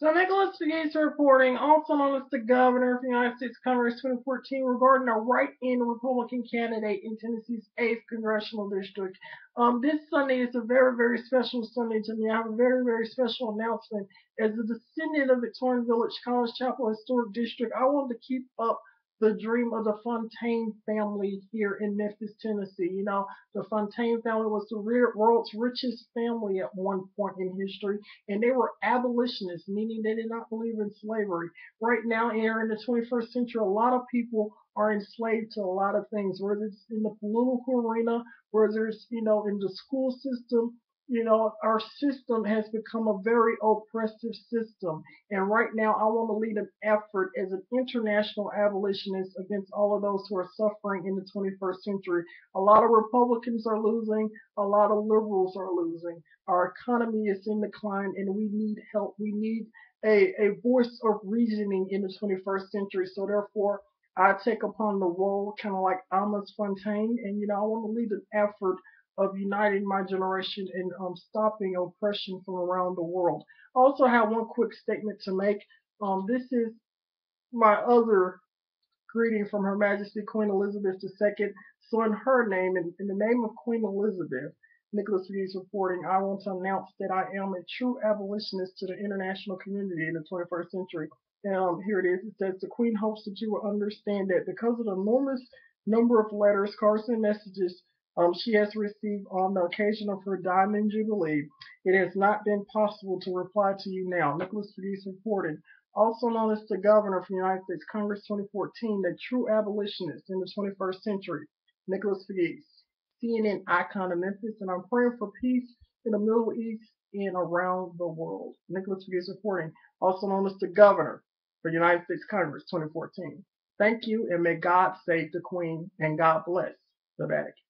So Nicholas Gates reporting, also known as the governor of the United States Congress 2014, regarding a write-in Republican candidate in Tennessee's 8th congressional district. Um, this Sunday is a very, very special Sunday to me. I have a very, very special announcement. As a descendant of Victorian Village College Chapel Historic District, I wanted to keep up the dream of the Fontaine family here in Memphis, Tennessee. You know, the Fontaine family was the world's richest family at one point in history, and they were abolitionists, meaning they did not believe in slavery. Right now, here in the 21st century, a lot of people are enslaved to a lot of things, whether it's in the political arena, whether it's, you know, in the school system, you know, our system has become a very oppressive system. And right now, I want to lead an effort as an international abolitionist against all of those who are suffering in the 21st century. A lot of Republicans are losing, a lot of liberals are losing. Our economy is in decline, and we need help. We need a, a voice of reasoning in the 21st century. So, therefore, I take upon the role, kind of like Amos Fontaine, and you know, I want to lead an effort of uniting my generation and um, stopping oppression from around the world. I also have one quick statement to make. Um, this is my other greeting from Her Majesty Queen Elizabeth II. So in her name, in, in the name of Queen Elizabeth, Nicholas Pegues reporting, I want to announce that I am a true abolitionist to the international community in the 21st century. Um, here it is. It says, the Queen hopes that you will understand that because of the enormous number of letters, cards, and messages um, she has received on the occasion of her Diamond Jubilee. It has not been possible to reply to you now. Nicholas Pegues reported, also known as the Governor of the United States Congress 2014, the true abolitionist in the 21st century. Nicholas Pegues, CNN icon of Memphis, and I'm praying for peace in the Middle East and around the world. Nicholas Pegues reporting, also known as the Governor for United States Congress 2014. Thank you, and may God save the Queen, and God bless the Vatican.